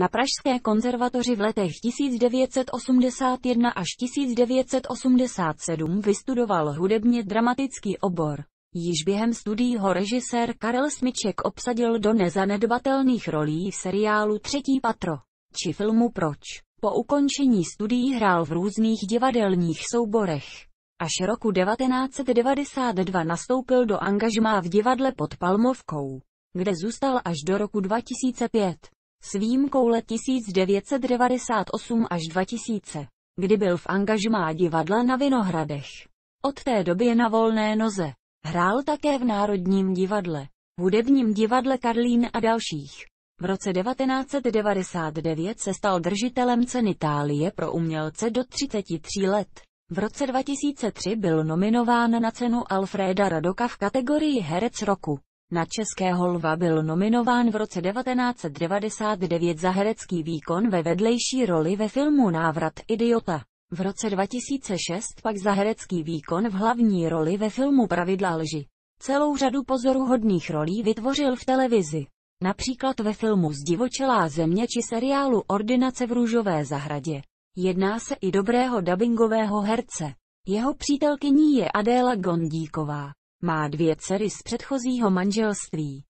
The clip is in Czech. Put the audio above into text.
Na Pražské konzervatoři v letech 1981 až 1987 vystudoval hudebně dramatický obor. Již během studií ho režisér Karel Smyček obsadil do nezanedbatelných rolí v seriálu Třetí patro, či filmu Proč. Po ukončení studií hrál v různých divadelních souborech. Až roku 1992 nastoupil do angažmá v divadle pod Palmovkou, kde zůstal až do roku 2005. S výjimkou let 1998 až 2000, kdy byl v angažmá divadla na Vinohradech. Od té doby je na volné noze. Hrál také v Národním divadle, hudebním divadle Karlín a dalších. V roce 1999 se stal držitelem ceny Itálie pro umělce do 33 let. V roce 2003 byl nominován na cenu Alfreda Radoka v kategorii Herec roku. Na Českého lva byl nominován v roce 1999 za herecký výkon ve vedlejší roli ve filmu Návrat idiota. V roce 2006 pak za herecký výkon v hlavní roli ve filmu Pravidla lži. Celou řadu pozoruhodných rolí vytvořil v televizi. Například ve filmu Zdivočelá země či seriálu Ordinace v růžové zahradě. Jedná se i dobrého dubbingového herce. Jeho přítelkyní je Adéla Gondíková. Má dvě dcery z předchozího manželství.